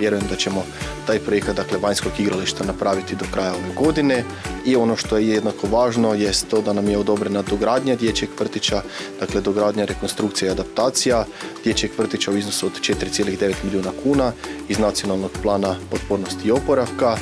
vjerujem da ćemo taj projekat dakle, vanjskog igrališta napraviti do kraja ove godine. I ono što je jednako važno je to da nam je odobrena dogradnja dječjeg vrtića, dakle dogradnja, rekonstrukcija i adaptacija. Dječjeg vrtića u iznosu od 4,9 milijuna kuna iz nacionalnog plana otpornosti i oporavka.